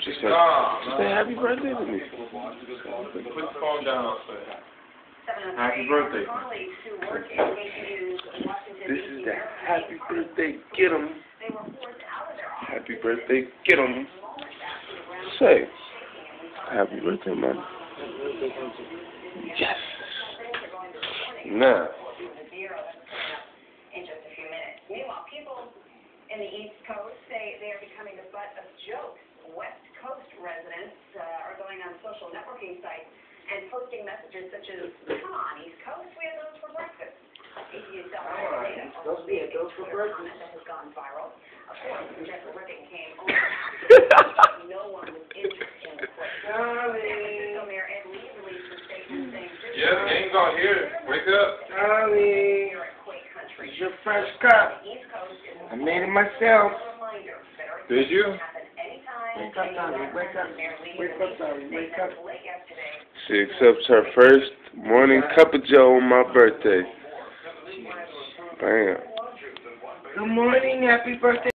Just say, Nah, just say happy birthday to me. Put the phone down, say. Happy birthday. This is the happy birthday, get 'em. Happy birthday, get 'em. Say, happy birthday, man. Yes. Now, in just a few minutes. Meanwhile, people in the East Coast say they are becoming the butt of networking sites and posting messages such as, come on, East Coast, we had those for breakfast. APU self-reported data also leaked a Twitter comment that has gone viral. Of course, Jeff Ripping came only after no one was injured in the quake. San Mayor Ed Lee released a statement saying Yeah, the game's on here. Wake up. Charlie, here at Quake Country. it's your fresh cup. The East Coast is I made it myself. a reminder that our Did you? Happen anytime. Wake up, Tommy. Wake up. Wake up, Tommy. Wake up. She accepts her first morning cup of joe on my birthday. Bam. Good morning. Happy birthday.